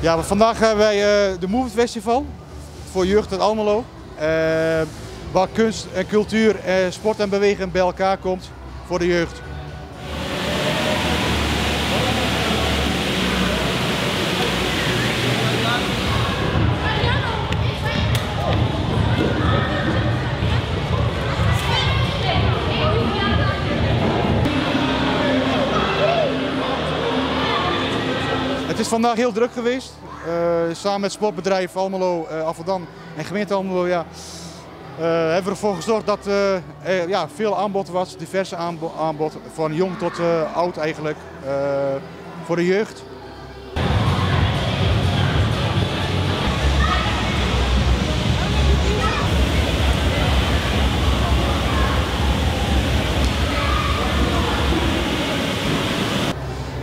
Ja, vandaag hebben wij uh, de Move Festival voor jeugd uit Almelo. Uh, waar kunst en cultuur, uh, sport en bewegen bij elkaar komt voor de jeugd. Is vandaag heel druk geweest. Uh, samen met sportbedrijf Almelo, uh, Afvaldan en gemeente Almelo ja, uh, hebben we ervoor gezorgd dat er ja, veel aanbod was. Diverse aanbod, aanbod van jong tot oud eigenlijk, voor de jeugd.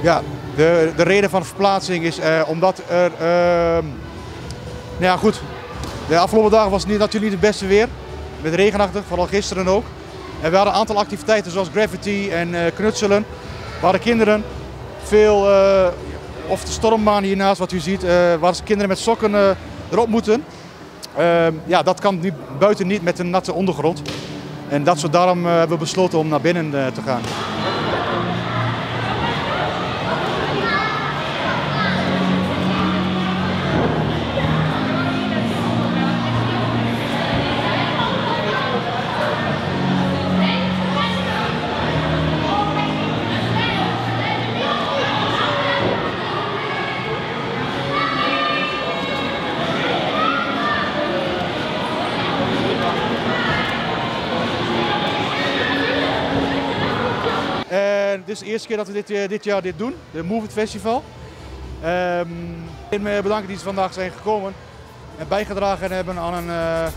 Ja, de, de reden van de verplaatsing is uh, omdat er, uh, nou ja goed, de afgelopen dagen was het niet, natuurlijk niet het beste weer. Met regenachtig, vooral gisteren ook. En we hadden een aantal activiteiten zoals graffiti en uh, knutselen. Waar de kinderen veel, of de stormbaan hiernaast wat u ziet, waar ze kinderen met sokken erop moeten. Ehm, ja, dat kan nu buiten niet met een natte ondergrond. En dat zo daarom hebben we besloten om naar binnen te gaan. Dit is de eerste keer dat we dit, dit jaar dit doen, de Move It Festival. Um, ik wil bedanken die vandaag zijn gekomen en bijgedragen hebben aan een uh,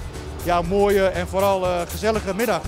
ja, mooie en vooral uh, gezellige middag.